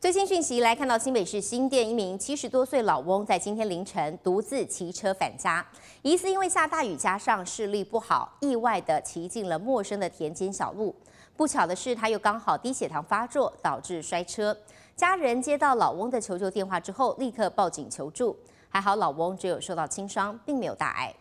最新讯息来看到新北市新店一名七十多岁老翁在今天凌晨独自骑车返家。疑似因为下大雨加上视力不好意外的骑进了陌生的田间小路。不巧的是他又刚好低血糖发作导致摔车。家人接到老翁的求救电话之后立刻报警求助。还好老翁只有受到轻伤并没有大碍。